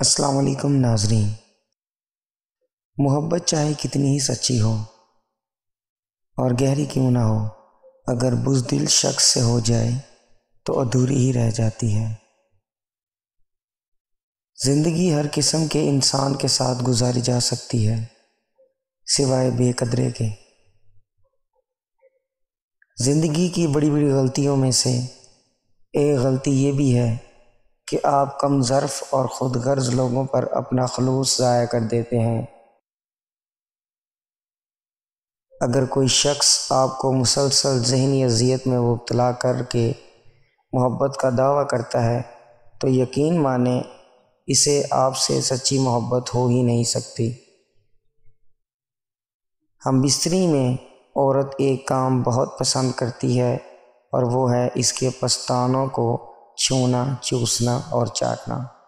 अस्सलाम वालेकुम नाजरीन। मोहब्बत चाहे कितनी ही सच्ची हो और गहरी क्यों ना हो, अगर बुजदिल शख्स से हो जाए तो अधूरी ही रह जाती है। ज़िंदगी हर किस्म के इंसान के साथ गुजारी जा सकती है, सिवाय बेकदरे के। ज़िंदगी की बड़ी बड़ी गलतियों में से एक गलती ये भी है कि आप कम ज़र्फ़ और ख़ुद गर्ज़ लोगों पर अपना खलूस ज़ाया कर देते हैं। अगर कोई शख्स आपको मुसलसल जहनी अजियत में मुबतला करके मोहब्बत का दावा करता है तो यकीन माने इसे आपसे सच्ची मोहब्बत हो ही नहीं सकती। हम बिस्तरी में औरत एक काम बहुत पसंद करती है और वो है इसके पस्तानों को छूना चूसना और चाटना।